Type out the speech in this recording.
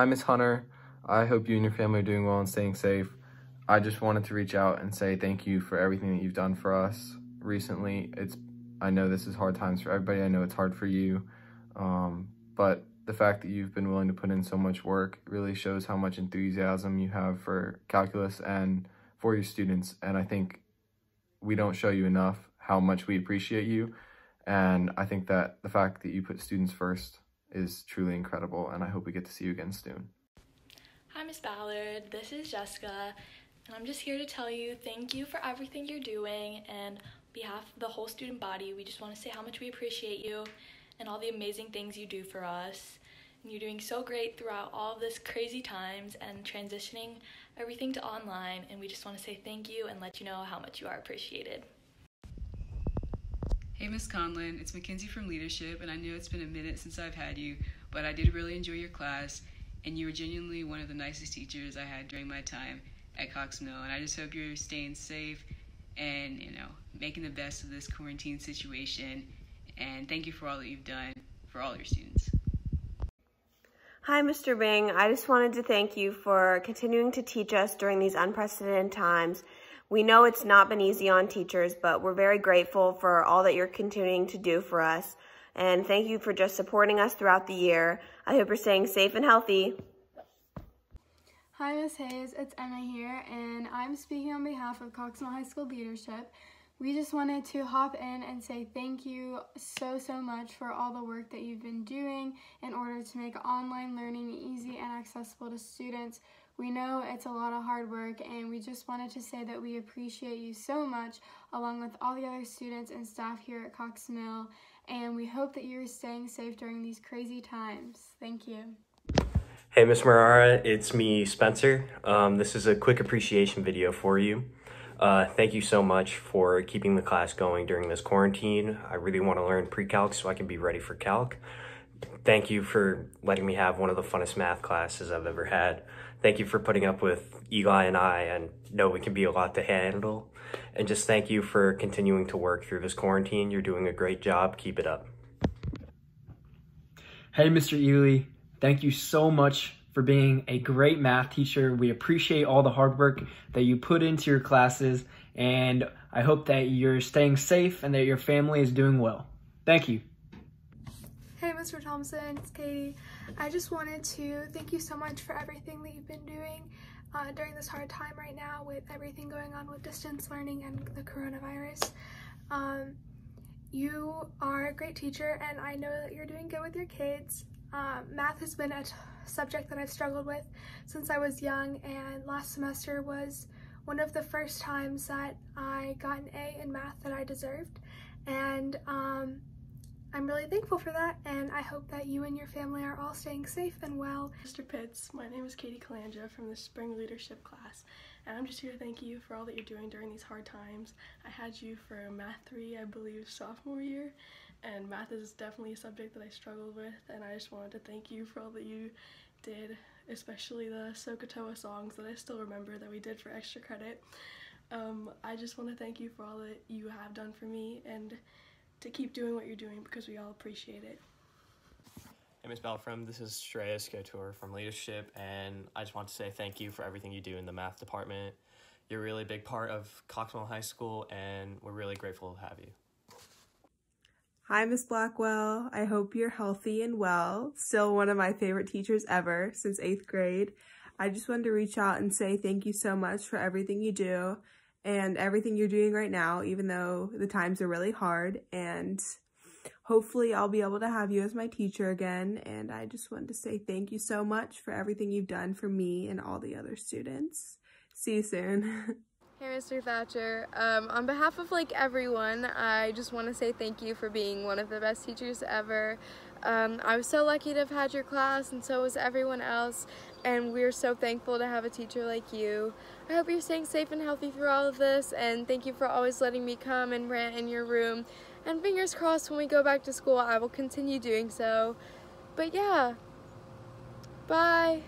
Hi, Miss Hunter. I hope you and your family are doing well and staying safe. I just wanted to reach out and say thank you for everything that you've done for us recently. It's I know this is hard times for everybody. I know it's hard for you. Um, but the fact that you've been willing to put in so much work really shows how much enthusiasm you have for calculus and for your students. And I think we don't show you enough how much we appreciate you. And I think that the fact that you put students first is truly incredible. And I hope we get to see you again soon. Hi, Miss Ballard. This is Jessica. And I'm just here to tell you thank you for everything you're doing. And on behalf of the whole student body, we just want to say how much we appreciate you and all the amazing things you do for us. And you're doing so great throughout all of this crazy times and transitioning everything to online. And we just want to say thank you and let you know how much you are appreciated. Hey, Miss Conlin, it's Mackenzie from Leadership, and I know it's been a minute since I've had you, but I did really enjoy your class, and you were genuinely one of the nicest teachers I had during my time at Cox Mill, and I just hope you're staying safe and, you know, making the best of this quarantine situation, and thank you for all that you've done for all your students. Hi, Mr. Bing. I just wanted to thank you for continuing to teach us during these unprecedented times. We know it's not been easy on teachers, but we're very grateful for all that you're continuing to do for us. And thank you for just supporting us throughout the year. I hope you're staying safe and healthy. Hi, Ms. Hayes. It's Emma here, and I'm speaking on behalf of Cox High School Leadership. We just wanted to hop in and say thank you so, so much for all the work that you've been doing in order to make online learning easy and accessible to students. We know it's a lot of hard work, and we just wanted to say that we appreciate you so much, along with all the other students and staff here at Cox Mill, and we hope that you're staying safe during these crazy times. Thank you. Hey, Miss Marara, it's me, Spencer. Um, this is a quick appreciation video for you. Uh, thank you so much for keeping the class going during this quarantine. I really want to learn pre-calc so I can be ready for calc. Thank you for letting me have one of the funnest math classes I've ever had. Thank you for putting up with Eli and I and know it can be a lot to handle. And just thank you for continuing to work through this quarantine. You're doing a great job. Keep it up. Hey, Mr. Ely. Thank you so much for being a great math teacher. We appreciate all the hard work that you put into your classes, and I hope that you're staying safe and that your family is doing well. Thank you. Hey, Mr. Thompson, it's Katie. I just wanted to thank you so much for everything that you've been doing uh, during this hard time right now with everything going on with distance learning and the coronavirus. Um, you are a great teacher and I know that you're doing good with your kids. Uh, math has been a subject that I've struggled with since I was young and last semester was one of the first times that I got an A in math that I deserved and um, I'm really thankful for that and I hope that you and your family are all staying safe and well. Mr. Pitts, my name is Katie Kalanja from the Spring Leadership class and I'm just here to thank you for all that you're doing during these hard times. I had you for Math 3, I believe, sophomore year and math is definitely a subject that I struggled with and I just wanted to thank you for all that you did, especially the SOHCAHTOA songs that I still remember that we did for extra credit. Um, I just want to thank you for all that you have done for me and to keep doing what you're doing because we all appreciate it. Hey Ms. Belfram, this is Shreyas Couture from Leadership and I just want to say thank you for everything you do in the math department. You're a really big part of Cox Mill High School and we're really grateful to have you. Hi, Miss Blackwell. I hope you're healthy and well. Still one of my favorite teachers ever since eighth grade. I just wanted to reach out and say thank you so much for everything you do and everything you're doing right now, even though the times are really hard. And hopefully I'll be able to have you as my teacher again. And I just wanted to say thank you so much for everything you've done for me and all the other students. See you soon. Hey Mr. Thatcher, um, on behalf of like everyone, I just want to say thank you for being one of the best teachers ever. Um, I was so lucky to have had your class and so was everyone else and we're so thankful to have a teacher like you. I hope you're staying safe and healthy through all of this and thank you for always letting me come and rant in your room and fingers crossed when we go back to school I will continue doing so. But yeah, bye!